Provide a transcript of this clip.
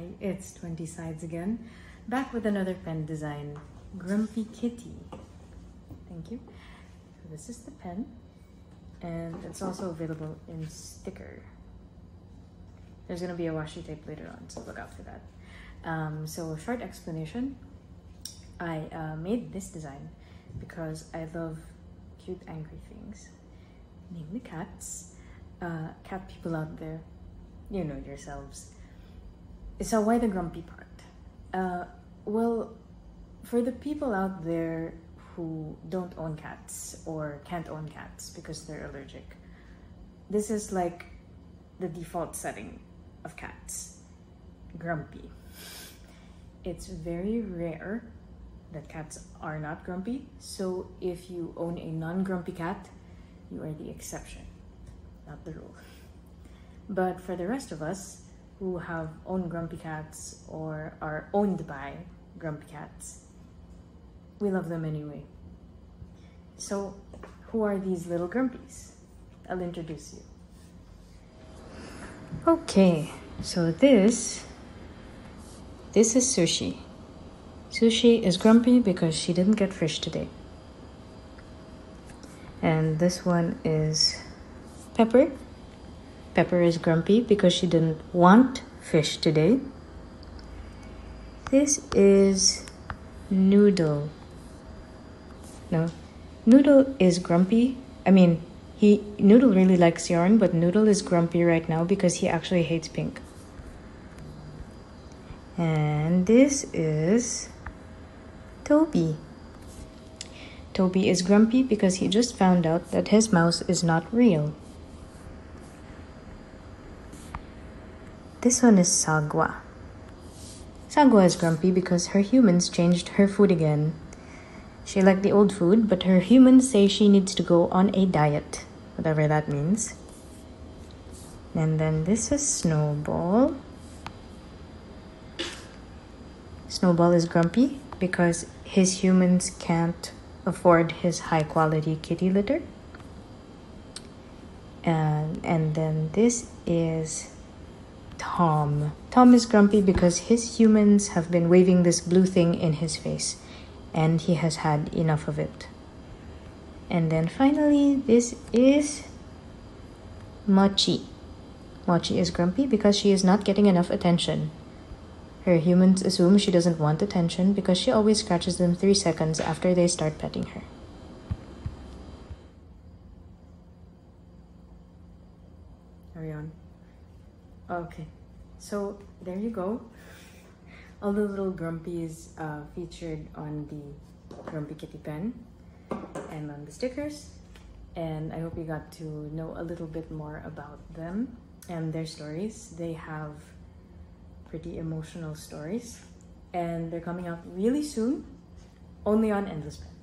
Hi, it's 20 Sides again, back with another pen design, Grumpy Kitty. Thank you. So this is the pen, and it's also available in sticker. There's gonna be a washi tape later on, so look out for that. Um, so short explanation, I uh, made this design because I love cute angry things, namely cats. Uh, cat people out there, you know yourselves. So why the grumpy part? Uh, well, for the people out there who don't own cats or can't own cats because they're allergic, this is like the default setting of cats. Grumpy. It's very rare that cats are not grumpy. So if you own a non-grumpy cat, you are the exception, not the rule. But for the rest of us who have owned grumpy cats or are owned by grumpy cats, we love them anyway. So who are these little grumpies? I'll introduce you. Okay, so this this is Sushi. Sushi is grumpy because she didn't get fish today. And this one is Pepper. Pepper is grumpy because she didn't want fish today. This is Noodle. No, Noodle is grumpy. I mean, he Noodle really likes yarn, but Noodle is grumpy right now because he actually hates pink. And this is Toby. Toby is grumpy because he just found out that his mouse is not real. This one is Sagwa. Sagwa is grumpy because her humans changed her food again. She liked the old food, but her humans say she needs to go on a diet whatever that means. And then this is Snowball. Snowball is grumpy because his humans can't afford his high quality kitty litter. And, and then this is Tom. Tom is grumpy because his humans have been waving this blue thing in his face and he has had enough of it. And then finally, this is Mochi. Mochi is grumpy because she is not getting enough attention. Her humans assume she doesn't want attention because she always scratches them three seconds after they start petting her. Are we on? Okay, so there you go. All the little grumpies uh, featured on the Grumpy Kitty pen and on the stickers. And I hope you got to know a little bit more about them and their stories. They have pretty emotional stories and they're coming out really soon, only on Endless Pen.